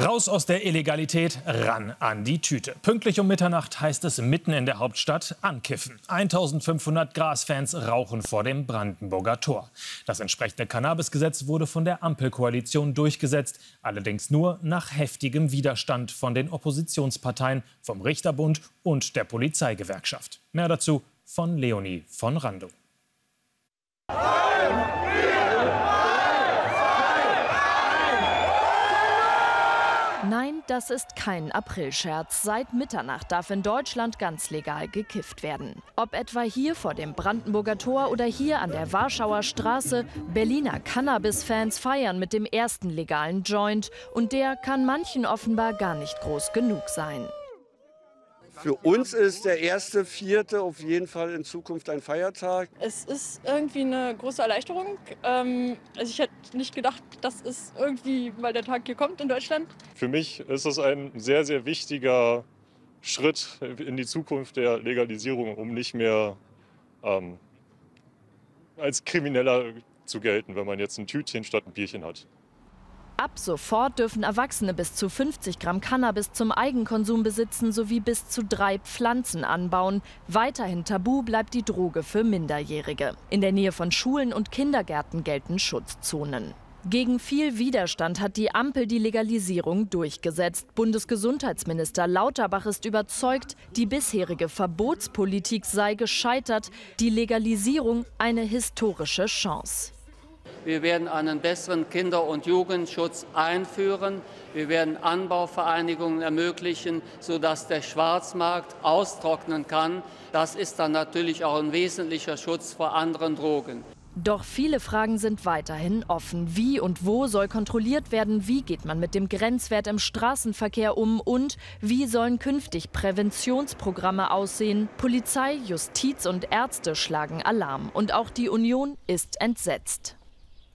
Raus aus der Illegalität, ran an die Tüte. Pünktlich um Mitternacht heißt es mitten in der Hauptstadt ankiffen. 1500 Grasfans rauchen vor dem Brandenburger Tor. Das entsprechende Cannabisgesetz wurde von der Ampelkoalition durchgesetzt, allerdings nur nach heftigem Widerstand von den Oppositionsparteien, vom Richterbund und der Polizeigewerkschaft. Mehr dazu von Leonie von Randow. Nein, das ist kein Aprilscherz. Seit Mitternacht darf in Deutschland ganz legal gekifft werden. Ob etwa hier vor dem Brandenburger Tor oder hier an der Warschauer Straße, Berliner Cannabis-Fans feiern mit dem ersten legalen Joint. Und der kann manchen offenbar gar nicht groß genug sein. Für uns ist der erste Vierte auf jeden Fall in Zukunft ein Feiertag. Es ist irgendwie eine große Erleichterung. Ähm, also ich hätte nicht gedacht, dass es irgendwie mal der Tag hier kommt in Deutschland. Für mich ist es ein sehr, sehr wichtiger Schritt in die Zukunft der Legalisierung, um nicht mehr ähm, als Krimineller zu gelten, wenn man jetzt ein Tütchen statt ein Bierchen hat. Ab sofort dürfen Erwachsene bis zu 50 Gramm Cannabis zum Eigenkonsum besitzen sowie bis zu drei Pflanzen anbauen. Weiterhin tabu bleibt die Droge für Minderjährige. In der Nähe von Schulen und Kindergärten gelten Schutzzonen. Gegen viel Widerstand hat die Ampel die Legalisierung durchgesetzt. Bundesgesundheitsminister Lauterbach ist überzeugt, die bisherige Verbotspolitik sei gescheitert, die Legalisierung eine historische Chance. Wir werden einen besseren Kinder- und Jugendschutz einführen. Wir werden Anbauvereinigungen ermöglichen, sodass der Schwarzmarkt austrocknen kann. Das ist dann natürlich auch ein wesentlicher Schutz vor anderen Drogen. Doch viele Fragen sind weiterhin offen. Wie und wo soll kontrolliert werden? Wie geht man mit dem Grenzwert im Straßenverkehr um? Und wie sollen künftig Präventionsprogramme aussehen? Polizei, Justiz und Ärzte schlagen Alarm. Und auch die Union ist entsetzt.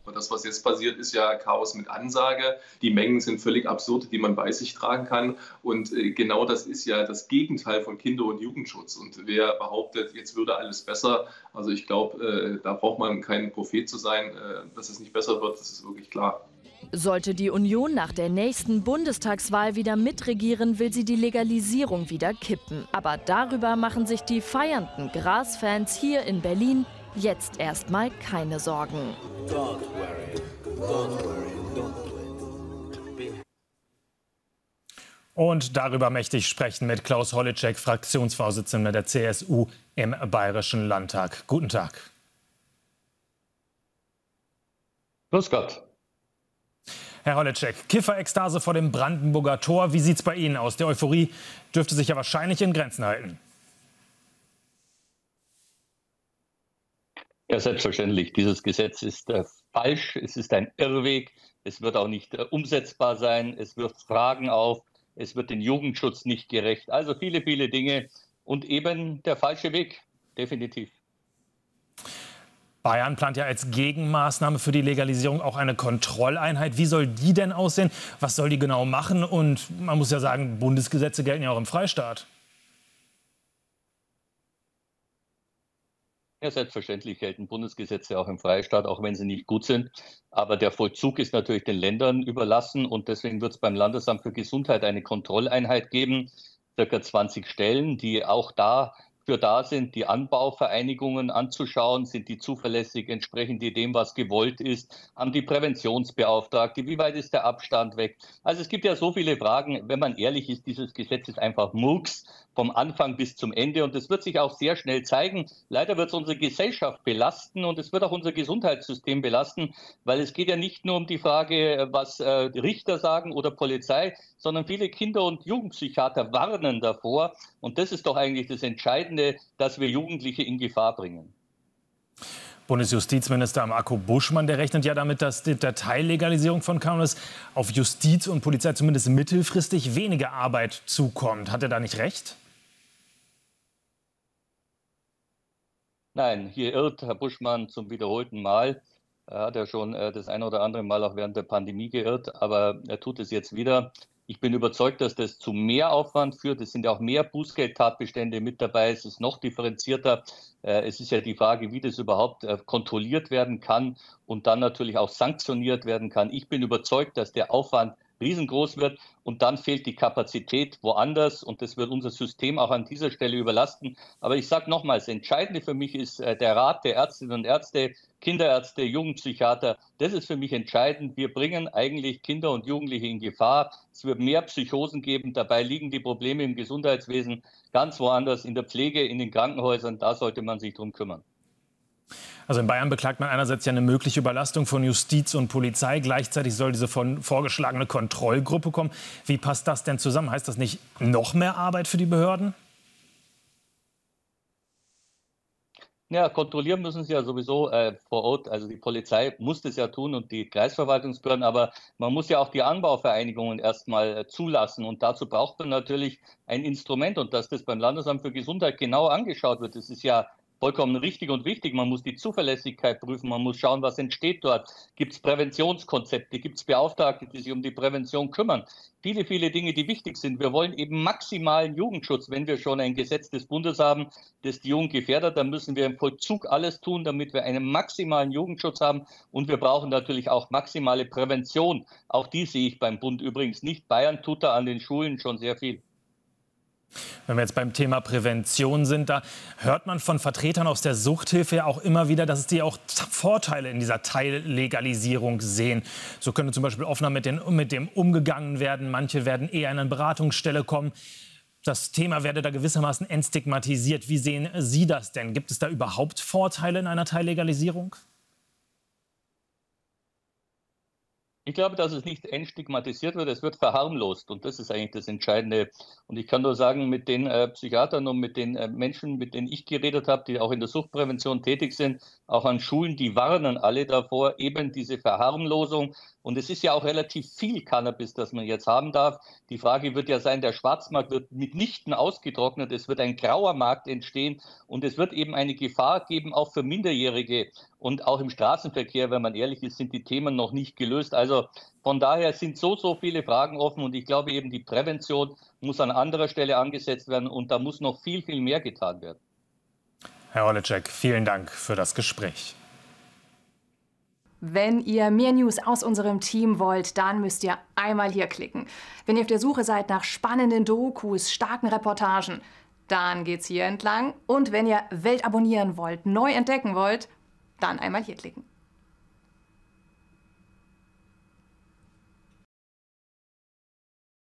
Und das, was jetzt passiert, ist ja Chaos mit Ansage. Die Mengen sind völlig absurd, die man bei sich tragen kann. Und äh, genau das ist ja das Gegenteil von Kinder- und Jugendschutz. Und wer behauptet, jetzt würde alles besser, also ich glaube, äh, da braucht man kein Prophet zu sein, äh, dass es nicht besser wird, das ist wirklich klar. Sollte die Union nach der nächsten Bundestagswahl wieder mitregieren, will sie die Legalisierung wieder kippen. Aber darüber machen sich die feiernden Grasfans hier in Berlin Jetzt erstmal keine Sorgen. Und darüber möchte ich sprechen mit Klaus Holleczek, Fraktionsvorsitzender der CSU im Bayerischen Landtag. Guten Tag. Grüß Gott. Herr Holleczek, Kiffer-Ekstase vor dem Brandenburger Tor. Wie sieht es bei Ihnen aus? Die Euphorie dürfte sich ja wahrscheinlich in Grenzen halten. Ja, selbstverständlich. Dieses Gesetz ist äh, falsch. Es ist ein Irrweg. Es wird auch nicht äh, umsetzbar sein. Es wirft Fragen auf. Es wird den Jugendschutz nicht gerecht. Also viele, viele Dinge. Und eben der falsche Weg. Definitiv. Bayern plant ja als Gegenmaßnahme für die Legalisierung auch eine Kontrolleinheit. Wie soll die denn aussehen? Was soll die genau machen? Und man muss ja sagen, Bundesgesetze gelten ja auch im Freistaat. Ja, selbstverständlich gelten Bundesgesetze auch im Freistaat, auch wenn sie nicht gut sind. Aber der Vollzug ist natürlich den Ländern überlassen und deswegen wird es beim Landesamt für Gesundheit eine Kontrolleinheit geben, circa 20 Stellen, die auch da für da sind, die Anbauvereinigungen anzuschauen, sind die zuverlässig, entsprechen die dem, was gewollt ist, haben die Präventionsbeauftragte, wie weit ist der Abstand weg? Also es gibt ja so viele Fragen, wenn man ehrlich ist, dieses Gesetz ist einfach Murks vom Anfang bis zum Ende und es wird sich auch sehr schnell zeigen. Leider wird es unsere Gesellschaft belasten und es wird auch unser Gesundheitssystem belasten, weil es geht ja nicht nur um die Frage, was äh, Richter sagen oder Polizei, sondern viele Kinder- und Jugendpsychiater warnen davor und das ist doch eigentlich das Entscheidende, dass wir Jugendliche in Gefahr bringen. Bundesjustizminister Marco Buschmann, der rechnet ja damit, dass die Teillegalisierung von Cannabis auf Justiz und Polizei zumindest mittelfristig weniger Arbeit zukommt. Hat er da nicht recht? Nein, hier irrt Herr Buschmann zum wiederholten Mal. Er hat ja schon äh, das ein oder andere Mal auch während der Pandemie geirrt, aber er tut es jetzt wieder. Ich bin überzeugt, dass das zu mehr Aufwand führt. Es sind ja auch mehr Bußgeldtatbestände mit dabei. Es ist noch differenzierter. Äh, es ist ja die Frage, wie das überhaupt äh, kontrolliert werden kann und dann natürlich auch sanktioniert werden kann. Ich bin überzeugt, dass der Aufwand riesengroß wird und dann fehlt die Kapazität woanders und das wird unser System auch an dieser Stelle überlasten. Aber ich sage nochmals, entscheidende für mich ist äh, der Rat der Ärztinnen und Ärzte, Kinderärzte, Jugendpsychiater. Das ist für mich entscheidend. Wir bringen eigentlich Kinder und Jugendliche in Gefahr. Es wird mehr Psychosen geben. Dabei liegen die Probleme im Gesundheitswesen ganz woanders, in der Pflege, in den Krankenhäusern. Da sollte man sich drum kümmern. Also in Bayern beklagt man einerseits ja eine mögliche Überlastung von Justiz und Polizei. Gleichzeitig soll diese von vorgeschlagene Kontrollgruppe kommen. Wie passt das denn zusammen? Heißt das nicht noch mehr Arbeit für die Behörden? Ja, kontrollieren müssen sie ja sowieso äh, vor Ort. Also die Polizei muss das ja tun und die Kreisverwaltungsbehörden, aber man muss ja auch die Anbauvereinigungen erstmal äh, zulassen. Und dazu braucht man natürlich ein Instrument und dass das beim Landesamt für Gesundheit genau angeschaut wird. Das ist ja vollkommen richtig und wichtig. Man muss die Zuverlässigkeit prüfen, man muss schauen, was entsteht dort. Gibt es Präventionskonzepte, gibt es Beauftragte, die sich um die Prävention kümmern? Viele, viele Dinge, die wichtig sind. Wir wollen eben maximalen Jugendschutz. Wenn wir schon ein Gesetz des Bundes haben, das die Jugend gefährdet, dann müssen wir im Vollzug alles tun, damit wir einen maximalen Jugendschutz haben. Und wir brauchen natürlich auch maximale Prävention. Auch die sehe ich beim Bund übrigens nicht. Bayern tut da an den Schulen schon sehr viel. Wenn wir jetzt beim Thema Prävention sind, da hört man von Vertretern aus der Suchthilfe ja auch immer wieder, dass sie auch Vorteile in dieser Teillegalisierung sehen. So könnte zum Beispiel offener mit, den, mit dem umgegangen werden. Manche werden eher in eine Beratungsstelle kommen. Das Thema werde da gewissermaßen entstigmatisiert. Wie sehen Sie das denn? Gibt es da überhaupt Vorteile in einer Teillegalisierung? Ich glaube, dass es nicht entstigmatisiert wird, es wird verharmlost und das ist eigentlich das Entscheidende. Und ich kann nur sagen, mit den äh, Psychiatern und mit den äh, Menschen, mit denen ich geredet habe, die auch in der Suchtprävention tätig sind, auch an Schulen, die warnen alle davor, eben diese Verharmlosung. Und es ist ja auch relativ viel Cannabis, das man jetzt haben darf. Die Frage wird ja sein, der Schwarzmarkt wird mitnichten ausgetrocknet, es wird ein grauer Markt entstehen und es wird eben eine Gefahr geben, auch für Minderjährige. Und auch im Straßenverkehr, wenn man ehrlich ist, sind die Themen noch nicht gelöst. Also von daher sind so, so viele Fragen offen und ich glaube eben, die Prävention muss an anderer Stelle angesetzt werden und da muss noch viel, viel mehr getan werden. Herr Oleczek, vielen Dank für das Gespräch. Wenn ihr mehr News aus unserem Team wollt, dann müsst ihr einmal hier klicken. Wenn ihr auf der Suche seid nach spannenden Dokus, starken Reportagen, dann geht's hier entlang. Und wenn ihr Welt abonnieren wollt, neu entdecken wollt, dann einmal hier klicken.